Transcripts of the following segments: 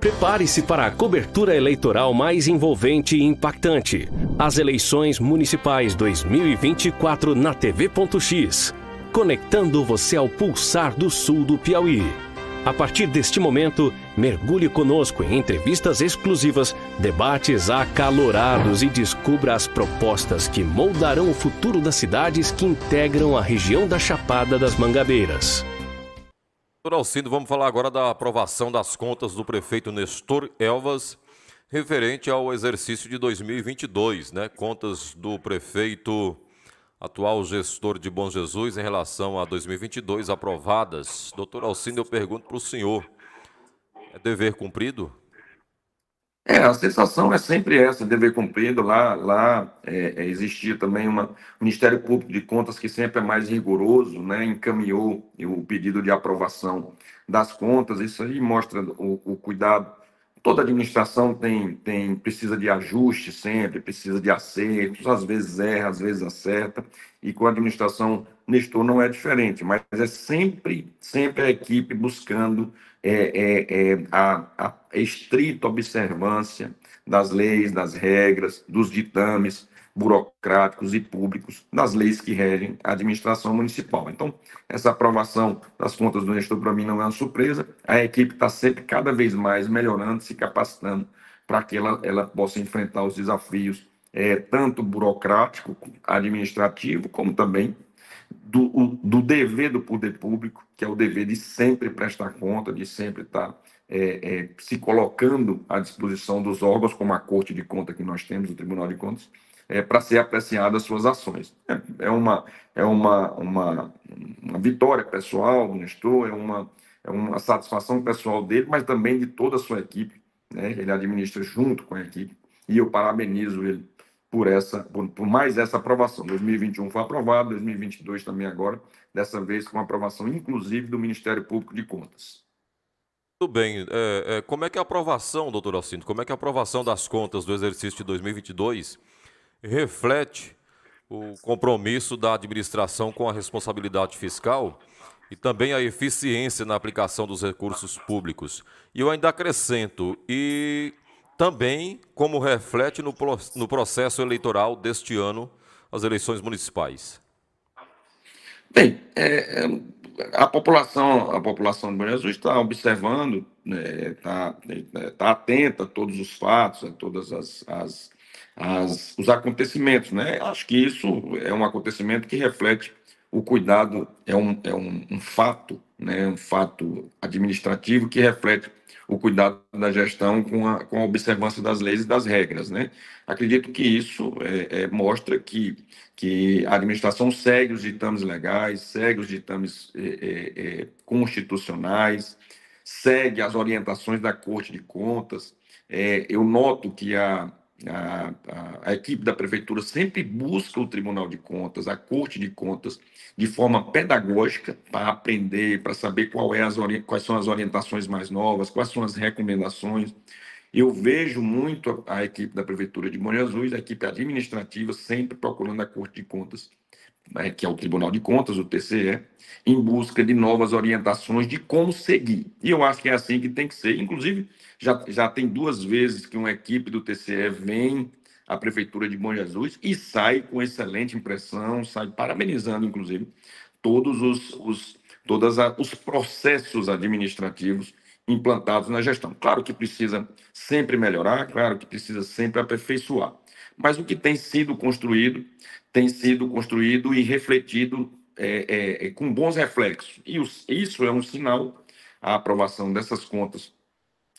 Prepare-se para a cobertura eleitoral mais envolvente e impactante. As eleições municipais 2024 na TV.x. Conectando você ao pulsar do sul do Piauí. A partir deste momento, mergulhe conosco em entrevistas exclusivas, debates acalorados e descubra as propostas que moldarão o futuro das cidades que integram a região da Chapada das Mangabeiras. Doutor Alcindo, vamos falar agora da aprovação das contas do prefeito Nestor Elvas, referente ao exercício de 2022, né? Contas do prefeito atual gestor de Bom Jesus em relação a 2022 aprovadas. Doutor Alcindo, eu pergunto para o senhor, é dever cumprido? É, a sensação é sempre essa, dever cumprido. Lá, lá é, é, existia também um Ministério Público de Contas que sempre é mais rigoroso, né? encaminhou o pedido de aprovação das contas. Isso aí mostra o, o cuidado toda administração tem, tem precisa de ajuste sempre, precisa de acertos, às vezes erra, às vezes acerta, e com a administração Nestor não é diferente, mas é sempre, sempre a equipe buscando é, é, é, a, a estrita observância das leis, das regras, dos ditames, burocráticos e públicos das leis que regem a administração municipal. Então, essa aprovação das contas do Nestor, para mim, não é uma surpresa. A equipe está sempre cada vez mais melhorando, se capacitando para que ela, ela possa enfrentar os desafios, é, tanto burocrático, administrativo, como também do, o, do dever do poder público, que é o dever de sempre prestar conta, de sempre estar tá, é, é, se colocando à disposição dos órgãos, como a Corte de Conta que nós temos, o Tribunal de Contas, é, para ser apreciadas suas ações. É, é, uma, é uma, uma, uma vitória pessoal do Nestor, é uma, é uma satisfação pessoal dele, mas também de toda a sua equipe, né? ele administra junto com a equipe, e eu parabenizo ele por essa, por, por, mais essa aprovação. 2021 foi aprovado, 2022 também agora, dessa vez com aprovação inclusive do Ministério Público de Contas. Tudo bem. É, é, como é que é a aprovação, doutor Alcindo, como é que é a aprovação das contas do exercício de 2022 reflete o compromisso da administração com a responsabilidade fiscal e também a eficiência na aplicação dos recursos públicos. E eu ainda acrescento, e também como reflete no, no processo eleitoral deste ano, as eleições municipais. Bem, é, é a população, a população de Bom está observando, está né, tá, é, tá atenta a todos os fatos, a todas as, as as, os acontecimentos, né? Acho que isso é um acontecimento que reflete o cuidado, é um, é um, um fato, né? Um fato administrativo que reflete o cuidado da gestão com a, com a observância das leis e das regras, né? Acredito que isso é, é, mostra que, que a administração segue os ditames legais, segue os ditames é, é, é constitucionais, segue as orientações da Corte de Contas. É, eu noto que a, a, a, a, equipe da prefeitura sempre busca o Tribunal de Contas, a Corte de Contas, de forma pedagógica, para aprender, para saber é as, quais são as orientações mais novas, quais são as recomendações. Eu vejo muito a, a equipe da Prefeitura de Bom Jesus, a equipe administrativa, sempre procurando a Corte de Contas, né, que é o Tribunal de Contas, o TCE, em busca de novas orientações de como seguir. E eu acho que é assim que tem que ser. Inclusive, já, já tem duas vezes que uma equipe do TCE vem à Prefeitura de Bom Jesus e sai com excelente impressão, sai parabenizando, inclusive, todos os, os, todas a, os processos administrativos implantados na gestão. Claro que precisa sempre melhorar, claro que precisa sempre aperfeiçoar. Mas o que tem sido construído, tem sido construído e refletido é, é, é, com bons reflexos. E os, isso é um sinal, a aprovação dessas contas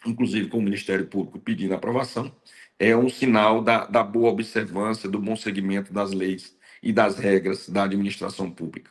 inclusive com o Ministério Público pedindo aprovação, é um sinal da, da boa observância, do bom segmento das leis e das regras da administração pública.